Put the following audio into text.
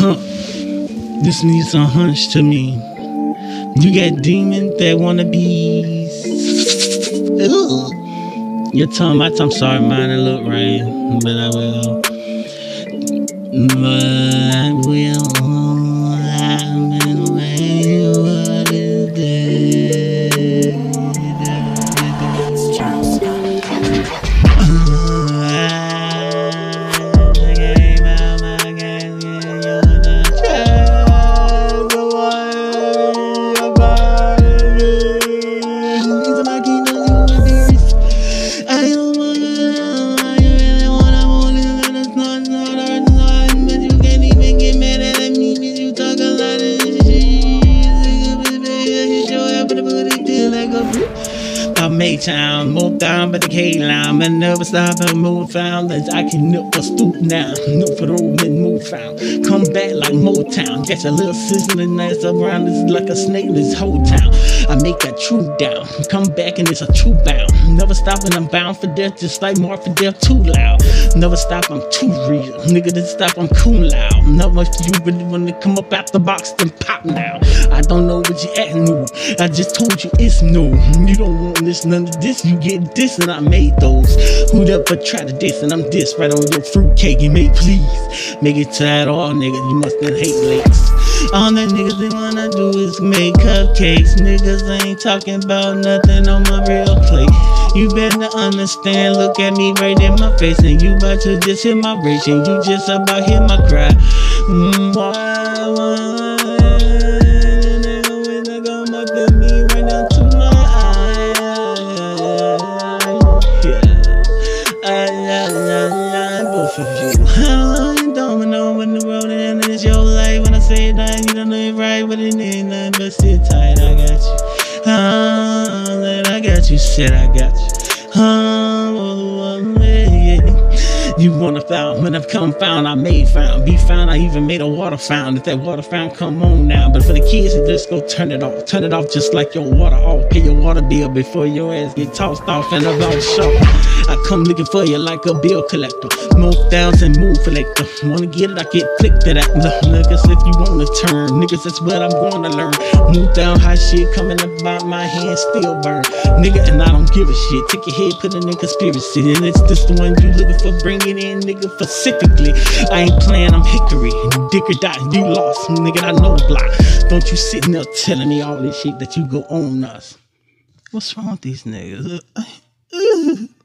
Huh. This needs a hunch to me. You got demons that wanna be. Ooh. Your tongue, my tongue, sorry, mine a little right, but I will. But I will. Maytown, move down by the K line, but never stop and move found. That I can never stoop now, no for the Come back like Motown, get a little sizzling ass around it's like a snake in this whole town. I make a true down, come back and it's a true bound. Never stop and I'm bound for death, just like Mark Death, too loud. Never stop, I'm too real. Nigga, this stop, I'm cool loud. Never if you really wanna come up out the box, then pop now. I don't know what you at new. I just told you it's new. You don't want this, none of this, you get this, and I made those. Who'd ever try to diss, and I'm this right on your fruitcake, and make please make it that all, nigga. You must not hate lakes. All that niggas they wanna do is make cupcakes. Niggas ain't talking about nothing on my real plate. You better understand, look at me right in my face, and you about to just hit my rage, and you just about hit my cry. Mm, why, why, at both of you. And it's your life. When I say that, you don't know it right, but it ain't nothing but sit tight. I got you. Oh, that I got you. Shit, I got you. Yeah. You wanna found when I've come found, I made found. Be found, I even made a water found. If that water found, come on now. But for the kids, just go turn it off. Turn it off just like your water off. Pay your water bill before your ass get tossed off and about show. I come looking for you like a bill collector. Move downs and move collector. Wanna get it, I get flicked to that. Niggas, if you wanna turn, niggas, that's what I'm gonna learn. Move down, high shit coming up about my hand still burn. Nigga, and I don't give a shit. Take your head, put it in conspiracy. And it's just the one you looking for, bring it in, nigga, specifically. I ain't playing, I'm hickory. Dick or die, you lost, nigga, I know the block. Don't you sitting there telling me all this shit that you go on us. What's wrong with these niggas?